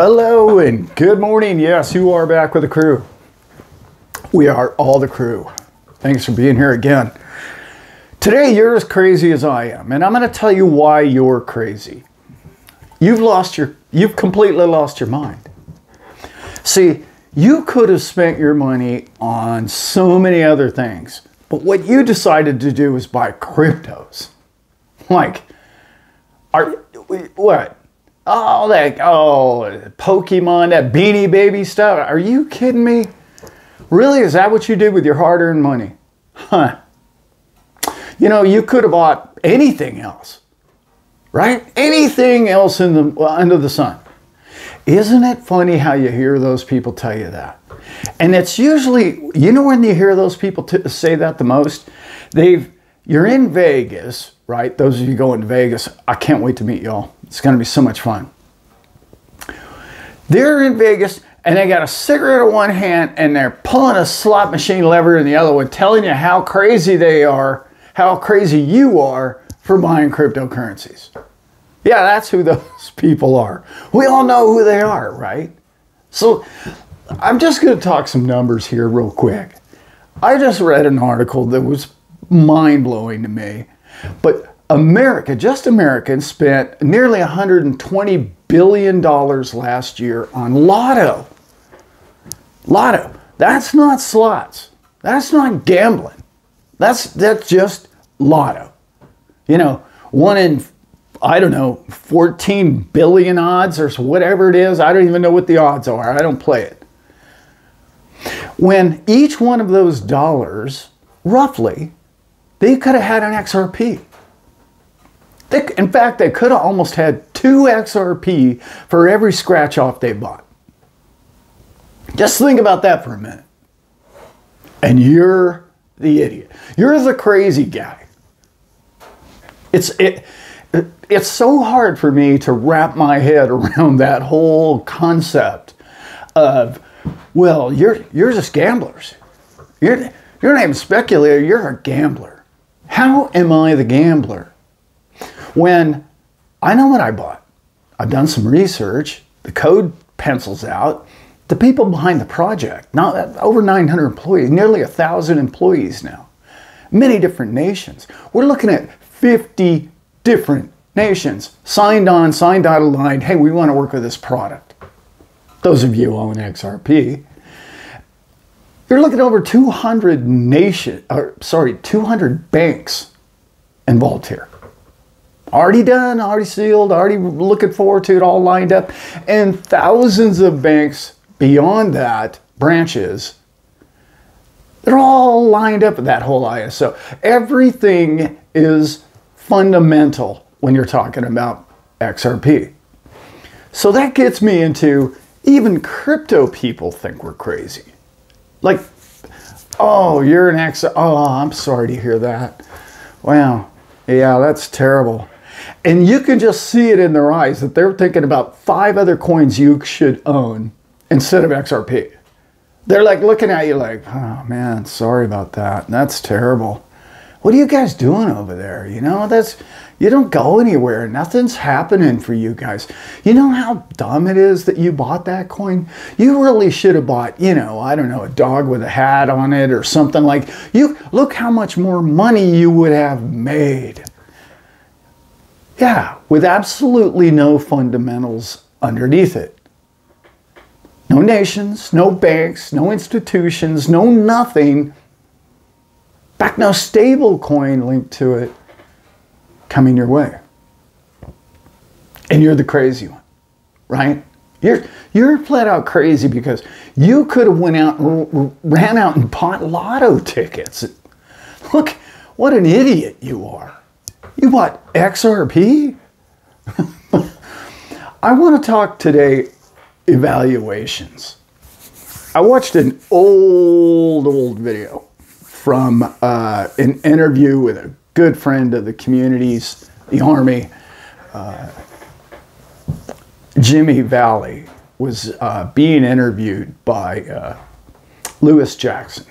Hello and good morning. Yes, you are back with the crew. We are all the crew. Thanks for being here again. Today, you're as crazy as I am, and I'm going to tell you why you're crazy. You've lost your, you've completely lost your mind. See, you could have spent your money on so many other things, but what you decided to do was buy cryptos. Like, are what? Oh, that oh Pokemon, that Beanie Baby stuff. Are you kidding me? Really? Is that what you did with your hard-earned money? Huh. You know, you could have bought anything else, right? Anything else in the well, under the sun. Isn't it funny how you hear those people tell you that? And it's usually, you know, when you hear those people say that the most, they've you're in Vegas, right? Those of you going to Vegas, I can't wait to meet y'all. It's going to be so much fun. They're in Vegas and they got a cigarette in one hand and they're pulling a slot machine lever in the other one, telling you how crazy they are, how crazy you are for buying cryptocurrencies. Yeah, that's who those people are. We all know who they are, right? So I'm just going to talk some numbers here real quick. I just read an article that was mind blowing to me. But America, just Americans, spent nearly $120 billion last year on lotto. Lotto. That's not slots. That's not gambling. That's, that's just lotto. You know, one in, I don't know, 14 billion odds or whatever it is. I don't even know what the odds are. I don't play it. When each one of those dollars, roughly, they could have had an XRP. They, in fact, they could have almost had two XRP for every scratch off they bought. Just think about that for a minute. And you're the idiot. You're the crazy guy. It's it, it's so hard for me to wrap my head around that whole concept of well, you're you're just gamblers. You're you're not even speculator, you're a gambler. How am I the gambler? When I know what I bought, I've done some research, the code pencils out, the people behind the project, now over 900 employees, nearly a thousand employees now, many different nations. We're looking at 50 different nations signed on, signed out of line. Hey, we want to work with this product. Those of you own XRP, you're looking at over 200 nation, or sorry, 200 banks involved here. Already done, already sealed, already looking forward to it, all lined up, and thousands of banks beyond that, branches, they're all lined up with that whole ISO. Everything is fundamental when you're talking about XRP. So that gets me into even crypto people think we're crazy. Like, oh, you're an ex. Oh, I'm sorry to hear that. Wow. Yeah, that's terrible. And you can just see it in their eyes that they're thinking about five other coins you should own instead of XRP. They're like looking at you like, oh man, sorry about that. That's terrible. What are you guys doing over there? You know, that's you don't go anywhere. Nothing's happening for you guys. You know how dumb it is that you bought that coin? You really should have bought, you know, I don't know, a dog with a hat on it or something like you look how much more money you would have made. Yeah, with absolutely no fundamentals underneath it. No nations, no banks, no institutions, no nothing. Back no stable coin linked to it coming your way. And you're the crazy one, right? You're, you're flat out crazy because you could have went out and ran out and bought lotto tickets. Look, what an idiot you are. You bought XRP? I want to talk today evaluations. I watched an old, old video from uh, an interview with a good friend of the communities, the Army. Uh, Jimmy Vallee was uh, being interviewed by uh, Lewis Jackson.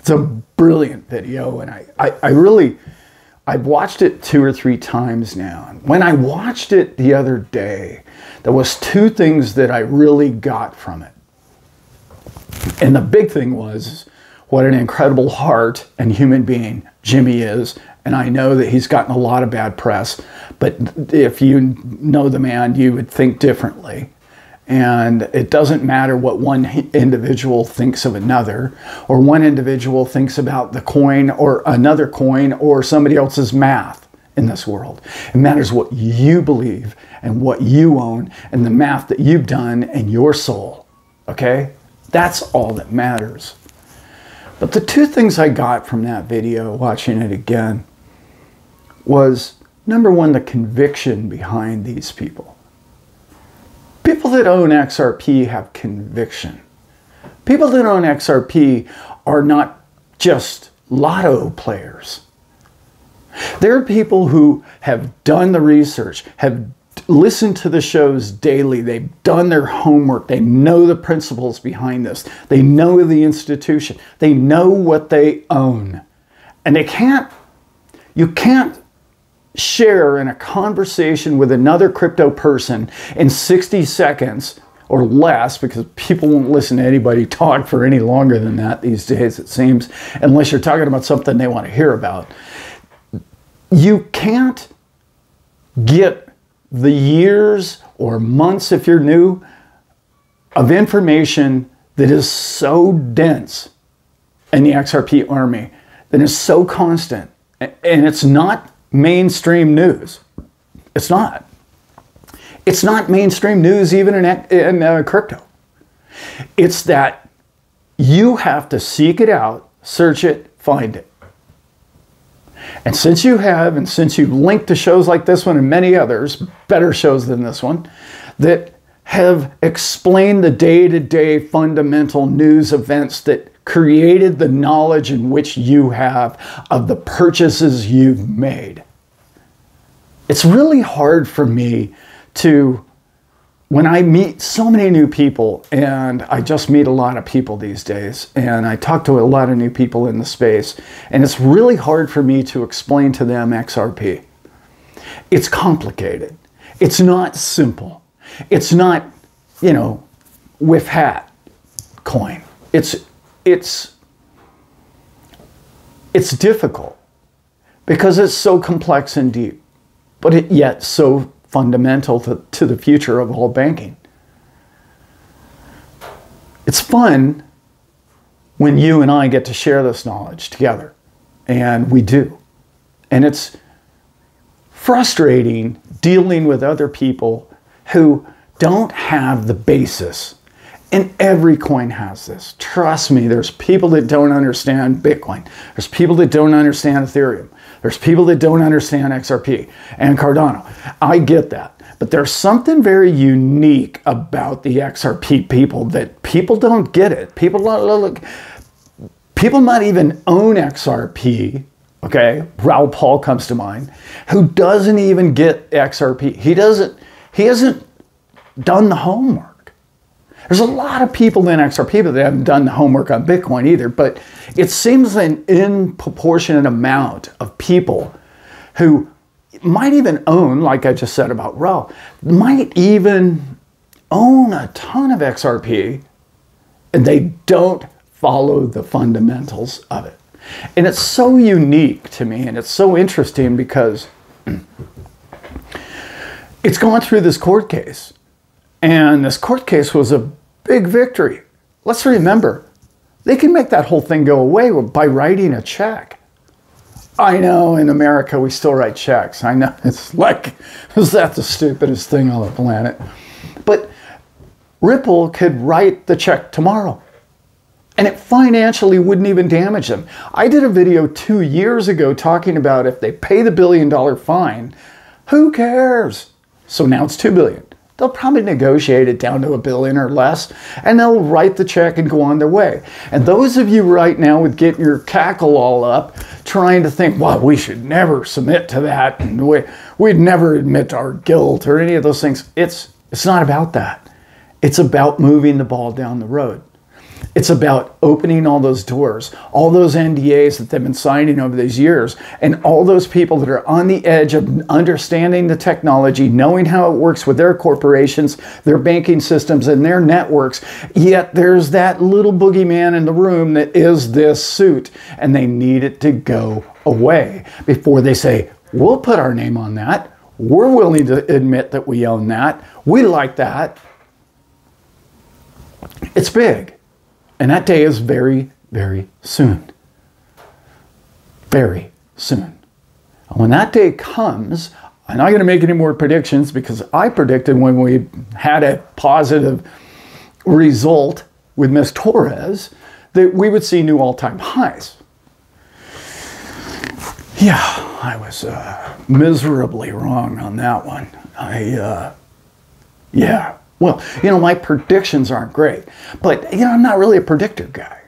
It's a brilliant video, and I, I, I, really, I've watched it two or three times now. When I watched it the other day, there was two things that I really got from it. And the big thing was what an incredible heart and human being Jimmy is. And I know that he's gotten a lot of bad press, but if you know the man, you would think differently. And it doesn't matter what one individual thinks of another, or one individual thinks about the coin or another coin or somebody else's math in this world. It matters what you believe and what you own and the math that you've done in your soul. Okay? That's all that matters. But the two things I got from that video, watching it again, was number one, the conviction behind these people. People that own XRP have conviction. People that own XRP are not just lotto players. There are people who have done the research, have listened to the shows daily, they've done their homework, they know the principles behind this, they know the institution, they know what they own. And they can't, you can't share in a conversation with another crypto person in 60 seconds or less because people won't listen to anybody talk for any longer than that these days it seems unless you're talking about something they want to hear about. You can't get the years or months if you're new of information that is so dense in the XRP army that is so constant and it's not mainstream news. It's not. It's not mainstream news even in, in uh, crypto. It's that you have to seek it out, search it, find it. And since you have, and since you've linked to shows like this one and many others, better shows than this one, that have explained the day to day fundamental news events that created the knowledge in which you have of the purchases you've made. It's really hard for me to, when I meet so many new people, and I just meet a lot of people these days, and I talk to a lot of new people in the space, and it's really hard for me to explain to them XRP. It's complicated. It's not simple. It's not, you know, with hat coin. It's it's it's difficult because it's so complex and deep, but it, yet so fundamental to, to the future of all banking. It's fun when you and I get to share this knowledge together, and we do. And it's frustrating dealing with other people who don't have the basis and every coin has this. Trust me, there's people that don't understand Bitcoin. There's people that don't understand Ethereum. There's people that don't understand XRP and Cardano. I get that. But there's something very unique about the XRP people that people don't get it. People look, people might even own XRP. Okay, Raoul Paul comes to mind, who doesn't even get XRP. He doesn't. He hasn't done the homework. There's a lot of people in XRP that haven't done the homework on Bitcoin either, but it seems an in-proportionate amount of people who might even own, like I just said about Raoul, might even own a ton of XRP and they don't follow the fundamentals of it. And it's so unique to me and it's so interesting because it's gone through this court case and this court case was a big victory. Let's remember, they can make that whole thing go away by writing a check. I know in America we still write checks. I know it's like, is that the stupidest thing on the planet? But Ripple could write the check tomorrow and it financially wouldn't even damage them. I did a video two years ago talking about if they pay the billion dollar fine, who cares? So now it's two billion. They'll probably negotiate it down to a billion or less, and they'll write the check and go on their way. And those of you right now with getting your cackle all up, trying to think, well, we should never submit to that, and we, we'd never admit our guilt or any of those things. It's, it's not about that. It's about moving the ball down the road. It's about opening all those doors, all those NDAs that they've been signing over these years, and all those people that are on the edge of understanding the technology, knowing how it works with their corporations, their banking systems, and their networks. Yet there's that little boogeyman in the room that is this suit, and they need it to go away before they say, We'll put our name on that. We're willing to admit that we own that. We like that. It's big. And that day is very, very soon. Very soon. And when that day comes, I'm not going to make any more predictions because I predicted when we had a positive result with Miss Torres that we would see new all time highs. Yeah, I was uh, miserably wrong on that one. I, uh, yeah, well, you know, my predictions aren't great, but, you know, I'm not really a predictor guy.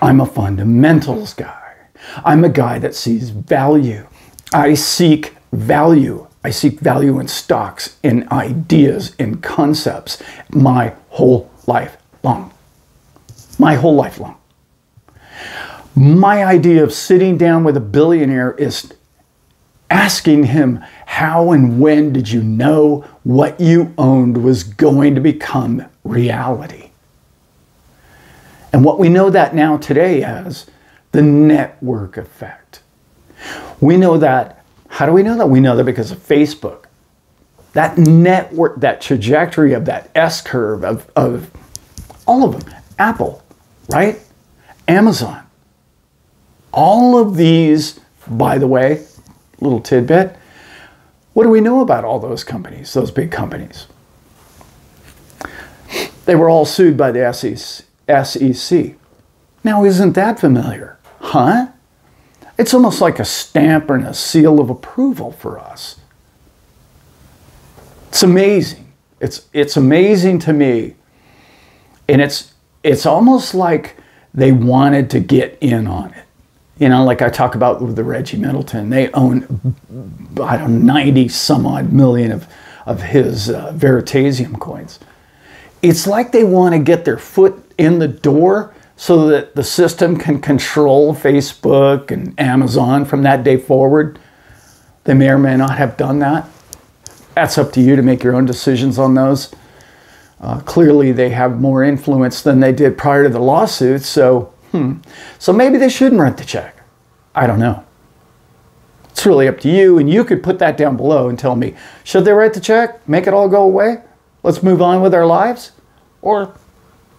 I'm a fundamentals guy. I'm a guy that sees value. I seek value. I seek value in stocks, in ideas, in concepts my whole life long. My whole life long. My idea of sitting down with a billionaire is asking him, How and when did you know what you owned was going to become reality? And what we know that now today as the network effect. We know that. How do we know that? We know that because of Facebook. That network, that trajectory of that S curve of, of all of them, Apple, right? Amazon. All of these, by the way, little tidbit. What do we know about all those companies, those big companies? They were all sued by the SEC. Now, isn't that familiar? Huh? It's almost like a stamp and a seal of approval for us. It's amazing. It's, it's amazing to me. And it's, it's almost like they wanted to get in on it. You know, like I talk about with the Reggie Middleton, they own, I don't know, 90 some odd million of, of his uh, Veritaseum coins. It's like they want to get their foot in the door so that the system can control Facebook and Amazon from that day forward. They may or may not have done that. That's up to you to make your own decisions on those. Uh, clearly, they have more influence than they did prior to the lawsuit, so Hmm. So maybe they shouldn't write the check. I don't know. It's really up to you, and you could put that down below and tell me should they write the check, make it all go away? Let's move on with our lives? Or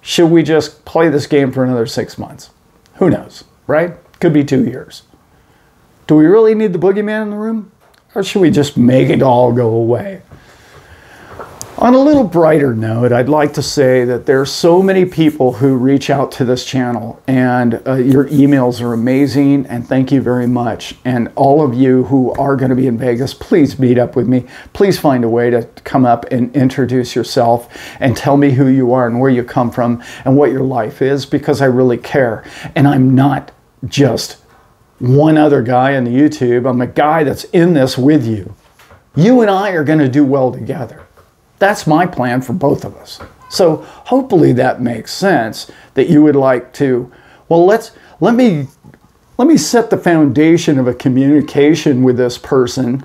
should we just play this game for another six months? Who knows, right? Could be two years. Do we really need the boogeyman in the room? Or should we just make it all go away? On a little brighter note, I'd like to say that there are so many people who reach out to this channel, and uh, your emails are amazing, and thank you very much. And all of you who are going to be in Vegas, please meet up with me. Please find a way to come up and introduce yourself and tell me who you are and where you come from and what your life is, because I really care. And I'm not just one other guy on the YouTube, I'm a guy that's in this with you. You and I are going to do well together. That's my plan for both of us. So hopefully that makes sense that you would like to, well, let's, let me, let me set the foundation of a communication with this person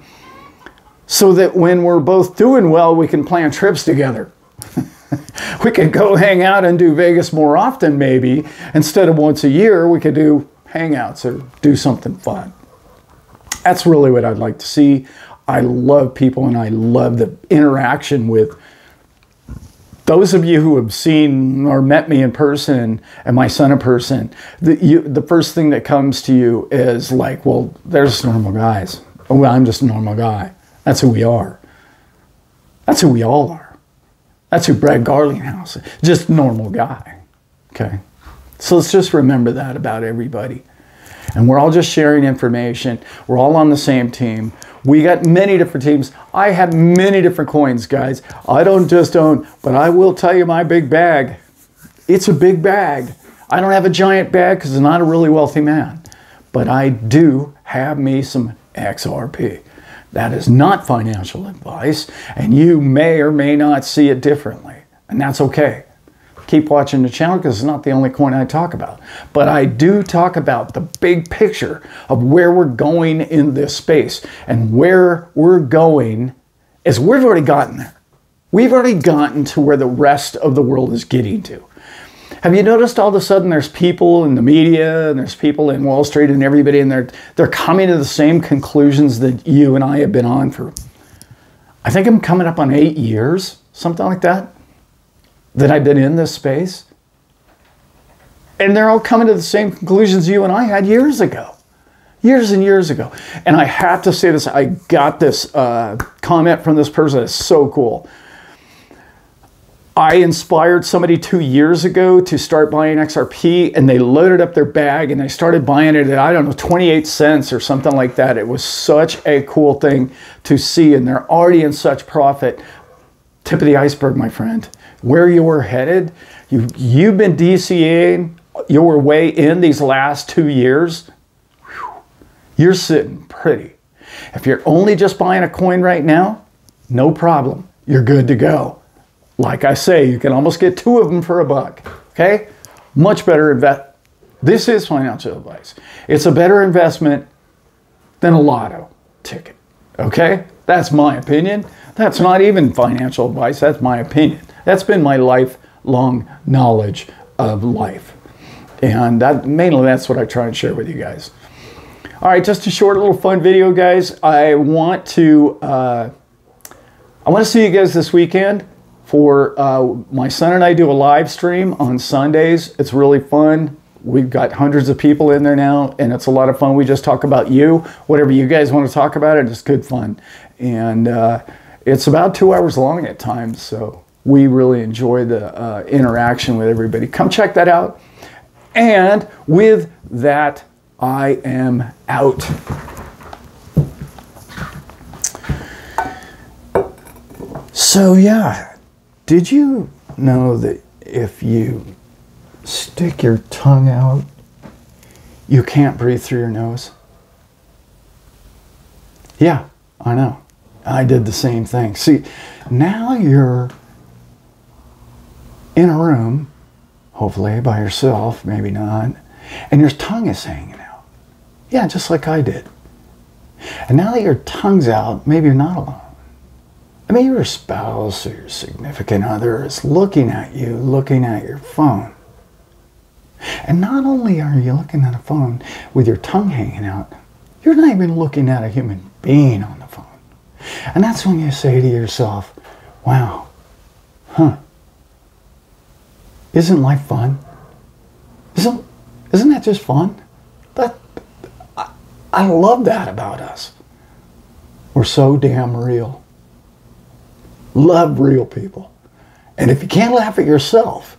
so that when we're both doing well, we can plan trips together. we could go hang out and do Vegas more often, maybe. Instead of once a year, we could do hangouts or do something fun. That's really what I'd like to see. I love people and I love the interaction with those of you who have seen or met me in person and my son in person, the, you, the first thing that comes to you is like, well, there's normal guys. Oh, I'm just a normal guy. That's who we are. That's who we all are. That's who Brad Garlinghouse is. Just normal guy. Okay. So let's just remember that about everybody. And we're all just sharing information. We're all on the same team. We got many different teams. I have many different coins, guys. I don't just own, but I will tell you my big bag. It's a big bag. I don't have a giant bag because I'm not a really wealthy man, but I do have me some XRP. That is not financial advice, and you may or may not see it differently, and that's okay. Keep watching the channel because it's not the only coin I talk about. But I do talk about the big picture of where we're going in this space. And where we're going is we've already gotten there. We've already gotten to where the rest of the world is getting to. Have you noticed all of a sudden there's people in the media and there's people in Wall Street and everybody and they're they're coming to the same conclusions that you and I have been on for I think I'm coming up on 8 years, something like that that I've been in this space. And they're all coming to the same conclusions you and I had years ago. Years and years ago. And I have to say this I got this uh, comment from this person. It's so cool. I inspired somebody two years ago to start buying XRP, and they loaded up their bag and they started buying it at, I don't know, 28 cents or something like that. It was such a cool thing to see, and they're already in such profit. Tip of the iceberg, my friend. Where you're headed, you, you've been DCAing your way in these last two years. Whew, you're sitting pretty. If you're only just buying a coin right now, no problem. You're good to go. Like I say, you can almost get two of them for a buck. Okay? Much better invest. This is financial advice. It's a better investment than a lotto ticket. Okay? That's my opinion. That's not even financial advice. That's my opinion. That's been my lifelong knowledge of life. And that, mainly that's what I try and share with you guys. All right, just a short little fun video, guys. I want to uh, I want to see you guys this weekend for uh, my son and I do a live stream on Sundays. It's really fun. We've got hundreds of people in there now, and it's a lot of fun. We just talk about you, whatever you guys want to talk about. It, it's good fun, and uh, it's about two hours long at times. So we really enjoy the uh, interaction with everybody. Come check that out. And with that, I am out. So yeah, did you know that if you stick your tongue out, you can't breathe through your nose? Yeah, I know. I did the same thing. See, now you're in a room, hopefully by yourself, maybe not, and your tongue is hanging out. Yeah, just like I did. And now that your tongue's out, maybe you're not alone. I mean, your spouse or your significant other is looking at you, looking at your phone. And not only are you looking at a phone with your tongue hanging out, you're not even looking at a human being on the phone. And that's when you say to yourself, wow, huh, isn't life fun? Isn't, isn't that just fun? That, I, I love that about us. We're so damn real. Love real people. And if you can't laugh at yourself,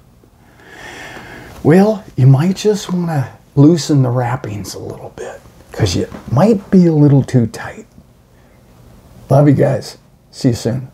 well, you might just want to loosen the wrappings a little bit because you might be a little too tight. Love you guys. See you soon.